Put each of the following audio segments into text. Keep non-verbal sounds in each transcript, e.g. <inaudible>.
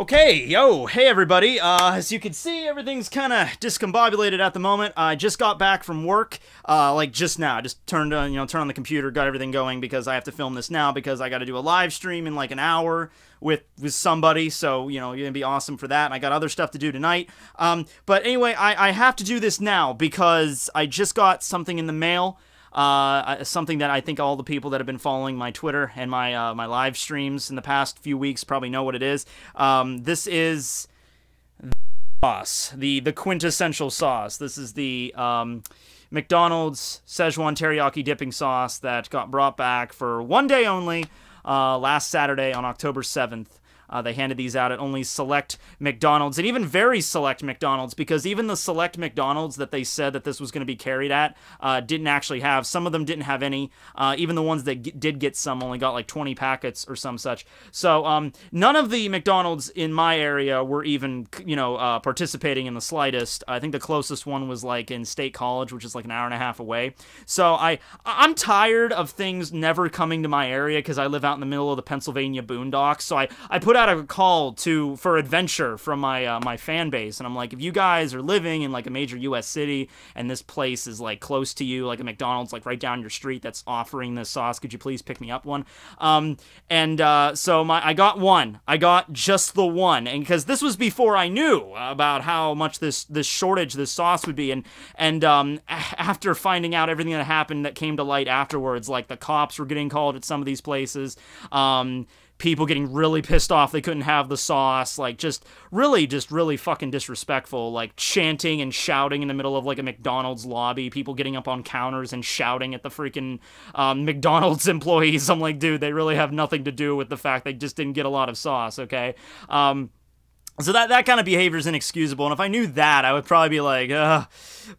Okay, yo, hey everybody. Uh, as you can see, everything's kind of discombobulated at the moment. I just got back from work, uh, like just now. I just turned on, you know, turned on the computer, got everything going because I have to film this now because I got to do a live stream in like an hour with with somebody. So you know, you're gonna be awesome for that. And I got other stuff to do tonight. Um, but anyway, I, I have to do this now because I just got something in the mail uh, something that I think all the people that have been following my Twitter and my uh, my live streams in the past few weeks probably know what it is. Um, this is the sauce, the the quintessential sauce. This is the um, McDonald's Szechuan teriyaki dipping sauce that got brought back for one day only uh, last Saturday on October seventh. Uh, they handed these out at only select McDonald's and even very select McDonald's because even the select McDonald's that they said that this was going to be carried at uh, didn't actually have. Some of them didn't have any. Uh, even the ones that g- did get some only got like 20 packets or some such. So um, none of the McDonald's in my area were even you know uh, participating in the slightest. I think the closest one was like in State College, which is like an hour and a half away. So I I'm tired of things never coming to my area because I live out in the middle of the Pennsylvania boondocks. So I I put got a call to for adventure from my uh, my fan base, and I'm like, if you guys are living in like a major U.S. city and this place is like close to you, like a McDonald's like right down your street that's offering this sauce, could you please pick me up one? Um, and uh, so my I got one, I got just the one, and because this was before I knew about how much this this shortage this sauce would be, and and um, after finding out everything that happened that came to light afterwards, like the cops were getting called at some of these places. Um, people getting really pissed off they couldn't have the sauce like just really just really fucking disrespectful like chanting and shouting in the middle of like a mcdonald's lobby people getting up on counters and shouting at the freaking um, <laughs> mcdonald's employees i'm like dude they really have nothing to do with the fact they just didn't get a lot of sauce okay um, so that, that kind of behavior is inexcusable and if i knew that i would probably be like Ugh.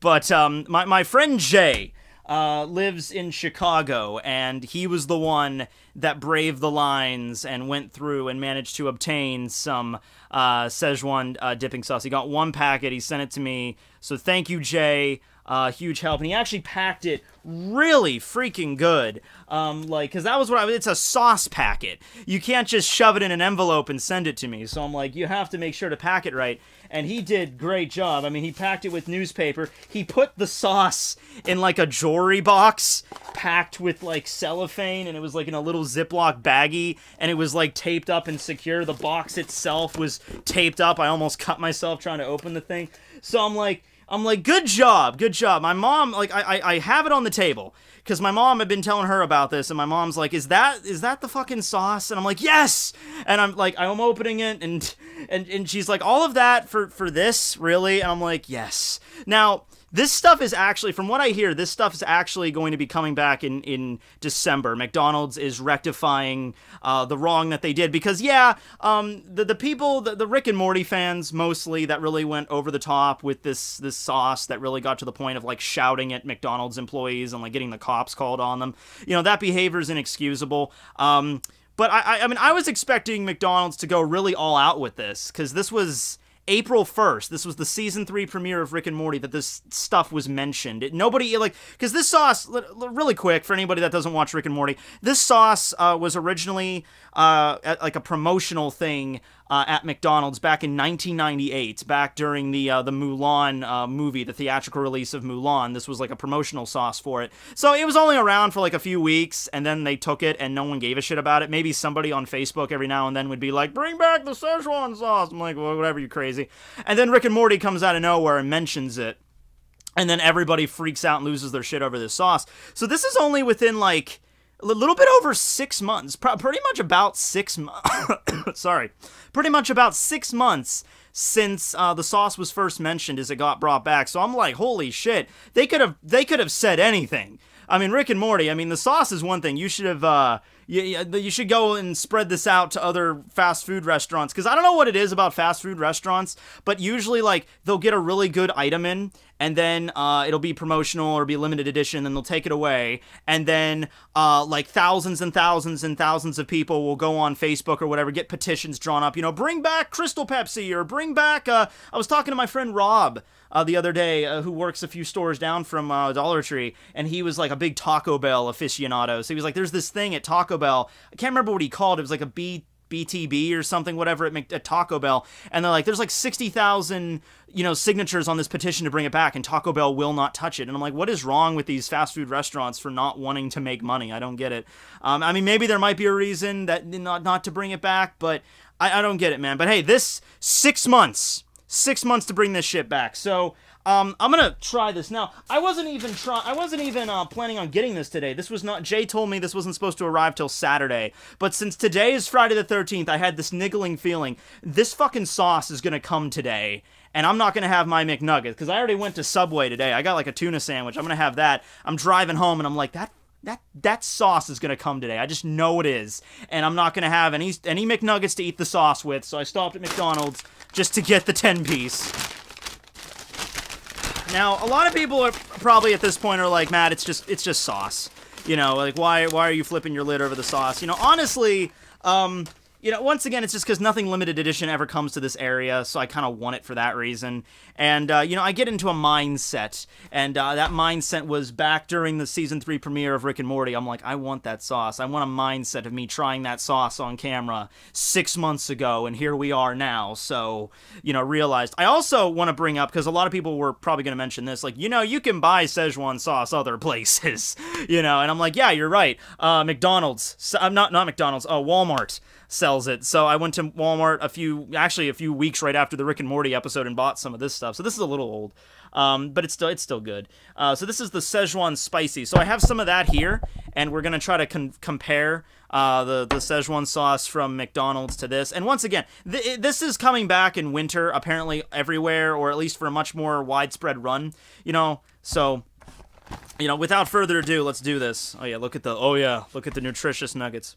but um, my, my friend jay uh, lives in Chicago, and he was the one that braved the lines and went through and managed to obtain some uh, Szechuan uh, dipping sauce. He got one packet. He sent it to me. So thank you, Jay. Uh, huge help. And he actually packed it really freaking good. Um, like, cause that was what I, it's a sauce packet. You can't just shove it in an envelope and send it to me. So I'm like, you have to make sure to pack it right and he did great job. I mean, he packed it with newspaper. He put the sauce in like a jewelry box packed with like cellophane, and it was like in a little Ziploc baggie, and it was like taped up and secure. The box itself was taped up. I almost cut myself trying to open the thing. So I'm like, I'm like, good job, good job. My mom, like, I, I, I have it on the table because my mom had been telling her about this, and my mom's like, "Is that is that the fucking sauce?" And I'm like, "Yes!" And I'm like, I'm opening it, and and and she's like, "All of that for for this, really?" And I'm like, "Yes." Now this stuff is actually, from what I hear, this stuff is actually going to be coming back in in December. McDonald's is rectifying uh, the wrong that they did because yeah, um, the the people, the, the Rick and Morty fans mostly that really went over the top with this this sauce that really got to the point of like shouting at McDonald's employees and like getting the cops called on them. You know that behavior is inexcusable. Um, but I, I mean, I was expecting McDonald's to go really all out with this because this was April 1st, this was the season three premiere of Rick and Morty that this stuff was mentioned. It, nobody, like, because this sauce, really quick, for anybody that doesn't watch Rick and Morty, this sauce uh, was originally uh, like a promotional thing uh, at McDonald's back in 1998, back during the uh, the Mulan uh, movie, the theatrical release of Mulan. This was like a promotional sauce for it. So it was only around for like a few weeks, and then they took it, and no one gave a shit about it. Maybe somebody on Facebook every now and then would be like, "Bring back the Szechuan sauce." I'm like, well, whatever, you crazy. And then Rick and Morty comes out of nowhere and mentions it. And then everybody freaks out and loses their shit over this sauce. So this is only within like a little bit over six months, pretty much about six months. <laughs> sorry, pretty much about six months since uh, the sauce was first mentioned as it got brought back. So I'm like, holy shit, they could have they could have said anything. I mean, Rick and Morty. I mean, the sauce is one thing. You should have. Uh, you, you should go and spread this out to other fast food restaurants because I don't know what it is about fast food restaurants, but usually like they'll get a really good item in and then uh, it'll be promotional or be limited edition, and they'll take it away, and then uh, like thousands and thousands and thousands of people will go on Facebook or whatever, get petitions drawn up, you know, bring back Crystal Pepsi or bring back. Uh, I was talking to my friend Rob. Uh, the other day, uh, who works a few stores down from uh, Dollar Tree, and he was like a big Taco Bell aficionado. So he was like, "There's this thing at Taco Bell. I can't remember what he called. It It was like a B BTB or something, whatever at, at Taco Bell, and they're like, "There's like sixty thousand, you know, signatures on this petition to bring it back, and Taco Bell will not touch it." And I'm like, "What is wrong with these fast food restaurants for not wanting to make money? I don't get it. Um, I mean, maybe there might be a reason that not not to bring it back, but I, I don't get it, man. But hey, this six months, six months to bring this shit back, so." Um, I'm gonna try this now. I wasn't even try. I wasn't even uh, planning on getting this today. This was not. Jay told me this wasn't supposed to arrive till Saturday. But since today is Friday the 13th, I had this niggling feeling this fucking sauce is gonna come today, and I'm not gonna have my McNugget because I already went to Subway today. I got like a tuna sandwich. I'm gonna have that. I'm driving home and I'm like that. That that sauce is gonna come today. I just know it is, and I'm not gonna have any any McNuggets to eat the sauce with. So I stopped at McDonald's just to get the 10 piece. Now, a lot of people are probably at this point are like, Matt, it's just it's just sauce. You know, like why why are you flipping your lid over the sauce? You know, honestly, um, you know, once again, it's just because nothing limited edition ever comes to this area, so I kind of want it for that reason. And, uh, you know, I get into a mindset, and uh, that mindset was back during the season three premiere of Rick and Morty. I'm like, I want that sauce. I want a mindset of me trying that sauce on camera six months ago, and here we are now. So, you know, realized. I also want to bring up, because a lot of people were probably going to mention this, like, you know, you can buy Szechuan sauce other places, <laughs> you know, and I'm like, yeah, you're right. Uh, McDonald's, I'm not, not McDonald's, oh, Walmart sells it. So I went to Walmart a few, actually a few weeks right after the Rick and Morty episode and bought some of this stuff. So this is a little old, um, but it's still it's still good. Uh, so this is the Szechuan spicy. So I have some of that here, and we're gonna try to compare uh, the the Szechuan sauce from McDonald's to this. And once again, th- this is coming back in winter, apparently everywhere, or at least for a much more widespread run. You know, so you know, without further ado, let's do this. Oh yeah, look at the oh yeah, look at the nutritious nuggets.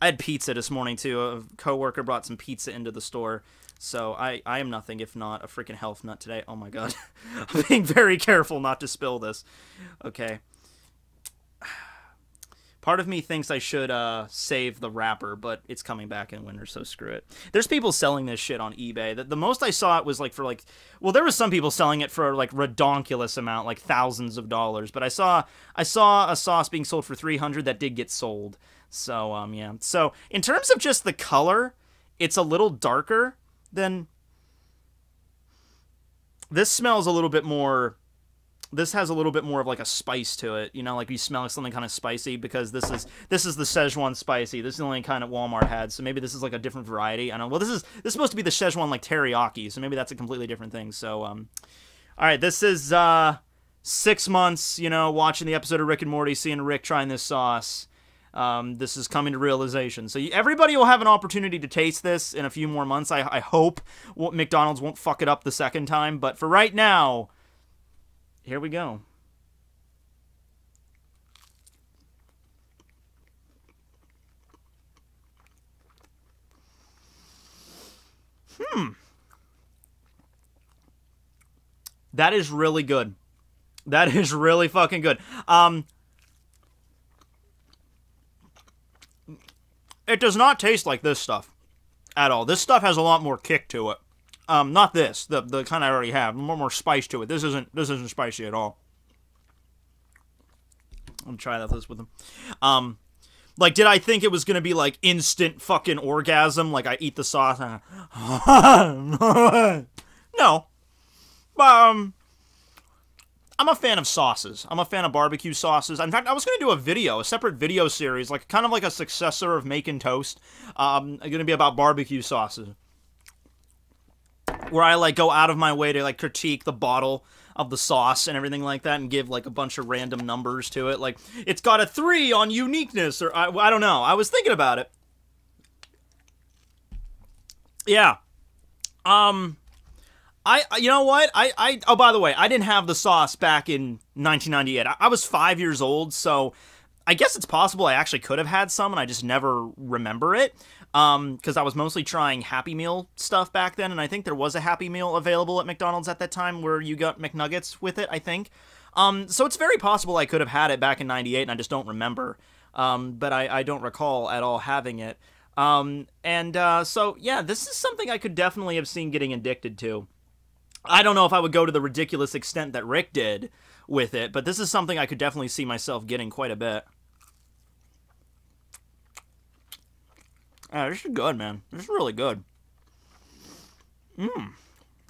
I had pizza this morning too. A coworker brought some pizza into the store. So I, I am nothing if not a freaking health nut today. Oh my god. <laughs> I'm being very careful not to spill this. Okay. <sighs> Part of me thinks I should uh, save the wrapper, but it's coming back in winter, so screw it. There's people selling this shit on eBay. The, the most I saw it was like for like, well, there was some people selling it for like redonkulous amount, like thousands of dollars. But I saw I saw a sauce being sold for 300 that did get sold. So um yeah. So in terms of just the color, it's a little darker than this smells a little bit more this has a little bit more of like a spice to it, you know, like you smell something kind of spicy because this is this is the Szechuan spicy. This is the only kind of Walmart had, so maybe this is like a different variety. I don't know. Well, this is this is supposed to be the Szechuan like teriyaki, so maybe that's a completely different thing. So um, all right, this is uh six months, you know, watching the episode of Rick and Morty, seeing Rick trying this sauce. Um, this is coming to realization. So everybody will have an opportunity to taste this in a few more months. I, I hope McDonald's won't fuck it up the second time. But for right now, here we go. Hmm. That is really good. That is really fucking good. Um, It does not taste like this stuff at all. This stuff has a lot more kick to it. Um, not this, the the kind I already have. More more spice to it. This isn't this isn't spicy at all. I'm trying this with them. Um, like, did I think it was gonna be like instant fucking orgasm? Like I eat the sauce. <laughs> No, um, I'm a fan of sauces. I'm a fan of barbecue sauces. In fact, I was going to do a video, a separate video series, like kind of like a successor of Making Toast. Um, going to be about barbecue sauces, where I like go out of my way to like critique the bottle of the sauce and everything like that, and give like a bunch of random numbers to it. Like it's got a three on uniqueness, or I, I don't know. I was thinking about it. Yeah. Um I, you know what? I, I, oh, by the way, I didn't have the sauce back in 1998. I, I was five years old, so I guess it's possible I actually could have had some and I just never remember it. Um, because I was mostly trying Happy Meal stuff back then, and I think there was a Happy Meal available at McDonald's at that time where you got McNuggets with it, I think. Um, so it's very possible I could have had it back in 98 and I just don't remember. Um, but I, I don't recall at all having it. Um, and, uh, so yeah, this is something I could definitely have seen getting addicted to. I don't know if I would go to the ridiculous extent that Rick did with it, but this is something I could definitely see myself getting quite a bit. Uh, this is good, man. This is really good. Mmm.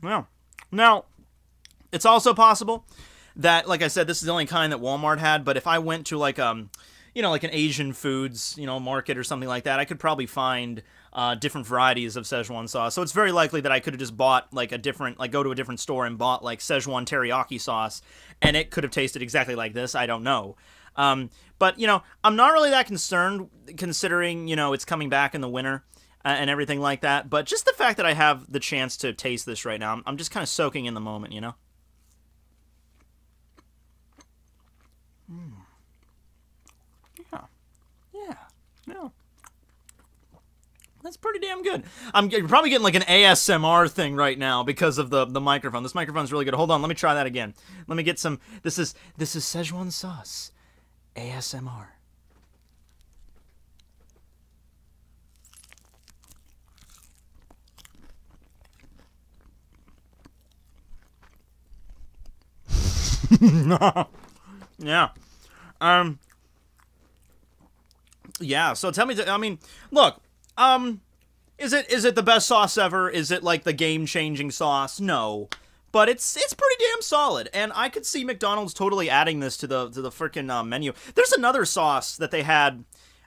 Yeah. Now, it's also possible that, like I said, this is the only kind that Walmart had. But if I went to like um, you know, like an Asian foods, you know, market or something like that, I could probably find uh, different varieties of Szechuan sauce. So it's very likely that I could have just bought like a different, like go to a different store and bought like Szechuan teriyaki sauce, and it could have tasted exactly like this. I don't know. Um, but you know, I'm not really that concerned considering you know it's coming back in the winter. Uh, and everything like that, but just the fact that I have the chance to taste this right now, I'm, I'm just kind of soaking in the moment, you know. Mm. Yeah, yeah, yeah. That's pretty damn good. I'm you're probably getting like an ASMR thing right now because of the the microphone. This microphone's really good. Hold on, let me try that again. Let me get some. This is this is Szechuan sauce, ASMR. <laughs> yeah. Um. Yeah. So tell me. I mean, look. Um. Is it is it the best sauce ever? Is it like the game changing sauce? No. But it's it's pretty damn solid, and I could see McDonald's totally adding this to the to the freaking uh, menu. There's another sauce that they had.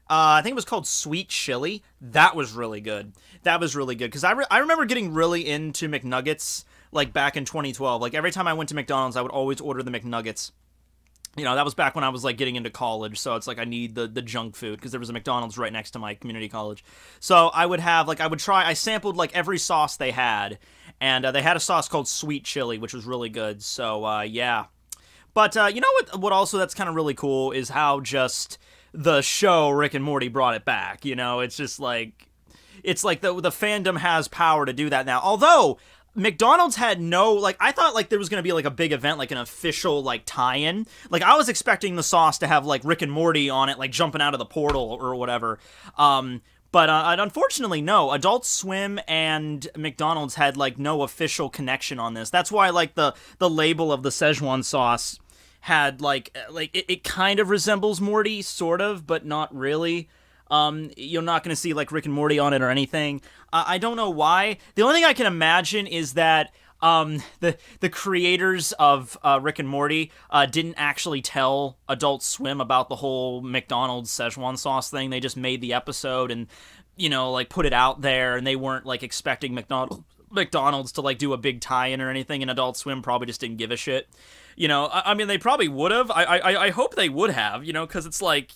Uh, I think it was called sweet chili. That was really good. That was really good because I, re- I remember getting really into McNuggets like back in 2012. Like every time I went to McDonald's, I would always order the McNuggets. You know, that was back when I was like getting into college, so it's like I need the the junk food because there was a McDonald's right next to my community college. So I would have like I would try I sampled like every sauce they had, and uh, they had a sauce called sweet chili, which was really good. So uh, yeah, but uh, you know what? What also that's kind of really cool is how just the show Rick and Morty brought it back. You know, it's just like it's like the the fandom has power to do that now. Although McDonald's had no like I thought like there was gonna be like a big event like an official like tie-in. Like I was expecting the sauce to have like Rick and Morty on it like jumping out of the portal or whatever. Um but uh, unfortunately no. Adult Swim and McDonald's had like no official connection on this. That's why like the the label of the Szechuan sauce had like like it, it kind of resembles Morty sort of but not really um, you're not going to see like Rick and Morty on it or anything. Uh, I don't know why. The only thing I can imagine is that um, the the creators of uh, Rick and Morty uh, didn't actually tell Adult Swim about the whole McDonald's Szechuan sauce thing. They just made the episode and you know like put it out there, and they weren't like expecting McDonald's McDonald's to like do a big tie-in or anything. And Adult Swim probably just didn't give a shit. You know, I, I mean, they probably would have. I, I I hope they would have. You know, because it's like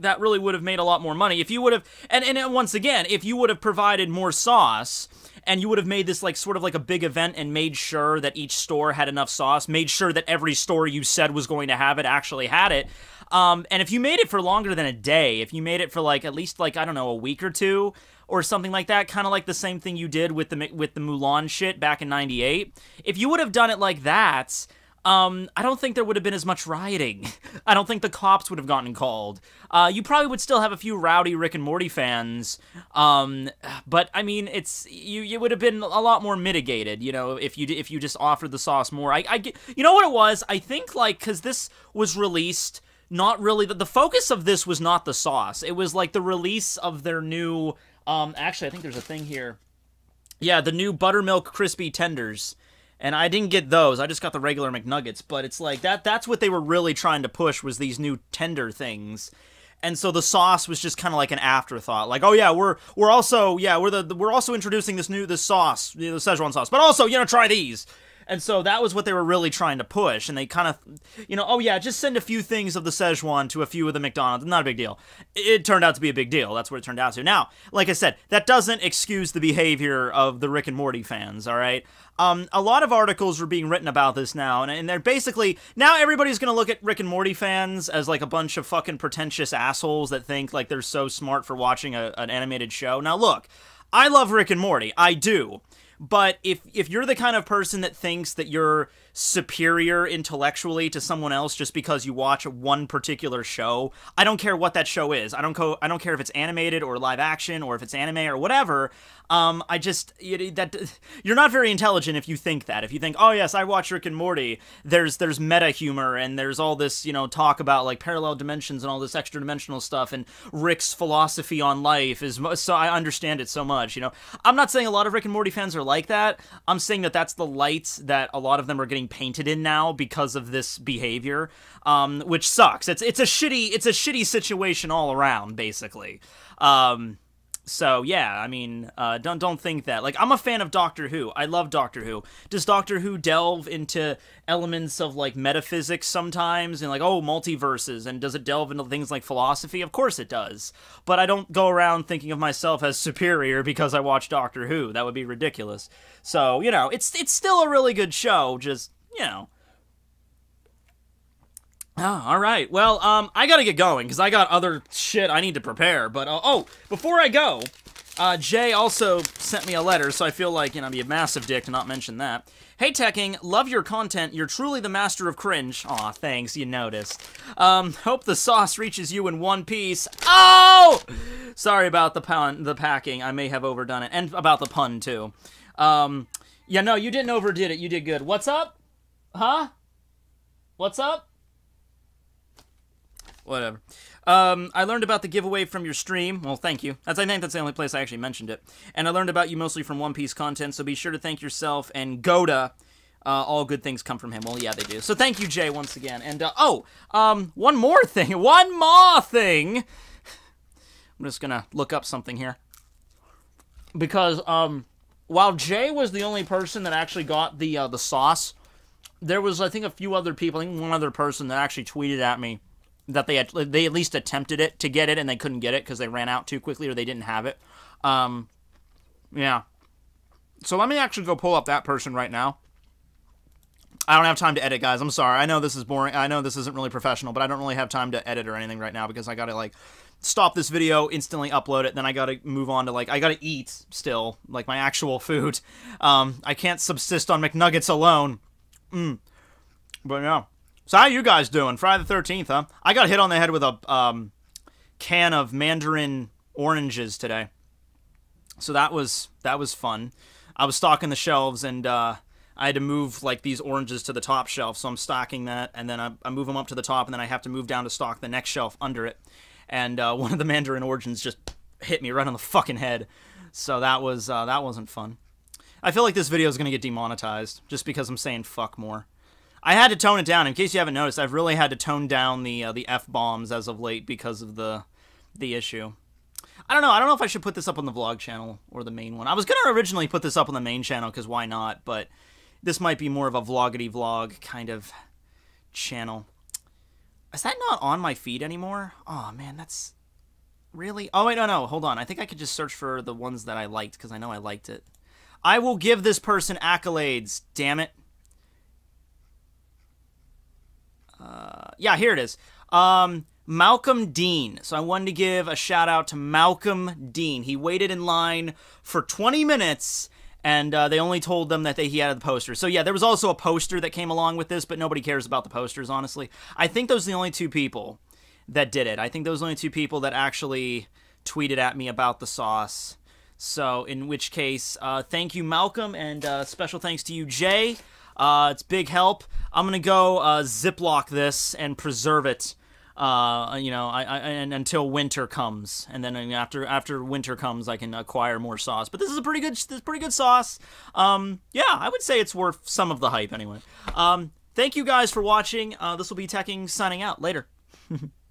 that really would have made a lot more money. If you would have and and once again if you would have provided more sauce and you would have made this like sort of like a big event and made sure that each store had enough sauce made sure that every store you said was going to have it actually had it um, and if you made it for longer than a day if you made it for like at least like i don't know a week or two or something like that kind of like the same thing you did with the with the mulan shit back in 98 if you would have done it like that um, I don't think there would have been as much rioting. <laughs> I don't think the cops would have gotten called. Uh, you probably would still have a few rowdy Rick and Morty fans. Um, but I mean, it's you. You would have been a lot more mitigated, you know, if you if you just offered the sauce more. I, I get, you know what it was. I think like because this was released. Not really. The, the focus of this was not the sauce. It was like the release of their new. Um, actually, I think there's a thing here. Yeah, the new buttermilk crispy tenders and I didn't get those. I just got the regular McNuggets, but it's like that that's what they were really trying to push was these new tender things. And so the sauce was just kind of like an afterthought. Like, oh yeah, we're we're also yeah, we're the we're also introducing this new this sauce, the Szechuan sauce. But also, you know, try these. And so that was what they were really trying to push. And they kind of, you know, oh yeah, just send a few things of the Szechuan to a few of the McDonald's. Not a big deal. It turned out to be a big deal. That's what it turned out to. Now, like I said, that doesn't excuse the behavior of the Rick and Morty fans, all right? Um, a lot of articles are being written about this now, and, and they're basically now everybody's gonna look at Rick and Morty fans as like a bunch of fucking pretentious assholes that think like they're so smart for watching a, an animated show. Now, look, I love Rick and Morty, I do. But if if you're the kind of person that thinks that you're superior intellectually to someone else just because you watch one particular show. I don't care what that show is. I don't co- I don't care if it's animated or live action or if it's anime or whatever. Um, I just you, that you're not very intelligent if you think that. If you think, oh yes, I watch Rick and Morty. There's there's meta humor and there's all this you know talk about like parallel dimensions and all this extra dimensional stuff and Rick's philosophy on life is so I understand it so much. You know, I'm not saying a lot of Rick and Morty fans are like that. I'm saying that that's the light that a lot of them are getting painted in now because of this behavior, um, which sucks. It's it's a shitty it's a shitty situation all around, basically. Um, so yeah, I mean, uh, don't don't think that. Like, I'm a fan of Doctor Who. I love Doctor Who. Does Doctor Who delve into elements of like metaphysics sometimes and like oh multiverses? And does it delve into things like philosophy? Of course it does. But I don't go around thinking of myself as superior because I watch Doctor Who. That would be ridiculous. So you know, it's it's still a really good show. Just you know. Oh, all right. Well, um, I gotta get going because I got other shit I need to prepare. But uh, oh, before I go, uh, Jay also sent me a letter, so I feel like you know, be a massive dick to not mention that. Hey, Tekking, love your content. You're truly the master of cringe. Aw, thanks. You noticed. Um, hope the sauce reaches you in one piece. Oh, sorry about the pun, the packing. I may have overdone it, and about the pun too. Um, yeah, no, you didn't overdid it. You did good. What's up? Huh? What's up? Whatever. Um, I learned about the giveaway from your stream. Well, thank you. That's I think that's the only place I actually mentioned it. And I learned about you mostly from One Piece content. So be sure to thank yourself and Goda. Uh, all good things come from him. Well, yeah, they do. So thank you, Jay, once again. And uh, oh, um, one more thing. <laughs> One more thing. I'm just gonna look up something here because um, while Jay was the only person that actually got the uh, the sauce, there was I think a few other people. I think one other person that actually tweeted at me that they had, they at least attempted it to get it and they couldn't get it because they ran out too quickly or they didn't have it. Um, yeah. So let me actually go pull up that person right now. I don't have time to edit, guys. I'm sorry. I know this is boring. I know this isn't really professional, but I don't really have time to edit or anything right now because I gotta like stop this video, instantly upload it, then I gotta move on to like I gotta eat still, like my actual food. Um, I can't subsist on McNuggets alone. Mm. But yeah. So how you guys doing? Friday the 13th, huh? I got hit on the head with a um, can of mandarin oranges today. So that was that was fun. I was stocking the shelves and uh, I had to move like these oranges to the top shelf. So I'm stocking that and then I, I, move them up to the top and then I have to move down to stock the next shelf under it. And uh, <laughs> one of the mandarin oranges just hit me right on the fucking head. So that was uh, that wasn't fun. I feel like this video is gonna get demonetized just because I'm saying fuck more. I had to tone it down. In case you haven't noticed, I've really had to tone down the uh, the f bombs as of late because of the the issue. I don't know. I don't know if I should put this up on the vlog channel or the main one. I was gonna originally put this up on the main channel because why not? But this might be more of a vloggity vlog kind of channel. Is that not on my feed anymore? Oh man, that's really. Oh wait, no, no. Hold on. I think I could just search for the ones that I liked because I know I liked it. I will give this person accolades. Damn it. Uh, yeah, here it is. Um, Malcolm Dean. So I wanted to give a shout out to Malcolm Dean. He waited in line for 20 minutes and uh, they only told them that they, he had the poster. So yeah, there was also a poster that came along with this, but nobody cares about the posters, honestly. I think those are the only two people that did it. I think those are the only two people that actually tweeted at me about the sauce. So in which case, uh, thank you, Malcolm, and uh, special thanks to you, Jay. Uh, it's big help. I'm gonna go uh, ziplock this and preserve it. Uh, you know, I, I, and until winter comes, and then after after winter comes, I can acquire more sauce. But this is a pretty good, this is pretty good sauce. Um, yeah, I would say it's worth some of the hype anyway. Um, thank you guys for watching. Uh, this will be Tekking signing out later. <laughs>